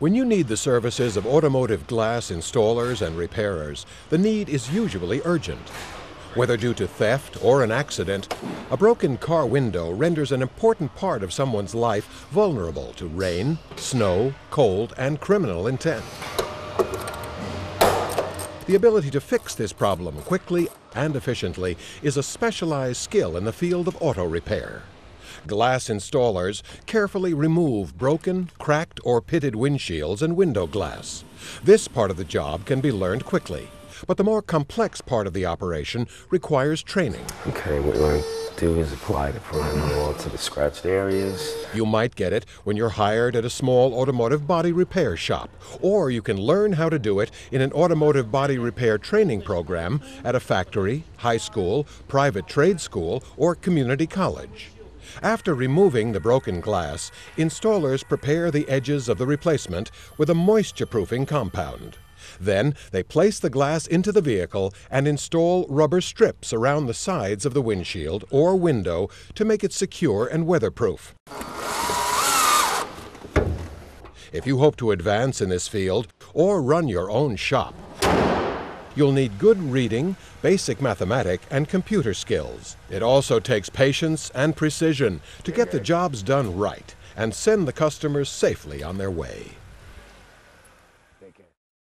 When you need the services of automotive glass installers and repairers, the need is usually urgent. Whether due to theft or an accident, a broken car window renders an important part of someone's life vulnerable to rain, snow, cold, and criminal intent. The ability to fix this problem quickly and efficiently is a specialized skill in the field of auto repair. Glass installers carefully remove broken, cracked, or pitted windshields and window glass. This part of the job can be learned quickly, but the more complex part of the operation requires training. Okay, what you want to do is apply the primer all to the scratched areas. You might get it when you're hired at a small automotive body repair shop, or you can learn how to do it in an automotive body repair training program at a factory, high school, private trade school, or community college. After removing the broken glass, installers prepare the edges of the replacement with a moisture-proofing compound. Then they place the glass into the vehicle and install rubber strips around the sides of the windshield or window to make it secure and weatherproof. If you hope to advance in this field or run your own shop, You'll need good reading, basic mathematic, and computer skills. It also takes patience and precision to get the jobs done right and send the customers safely on their way.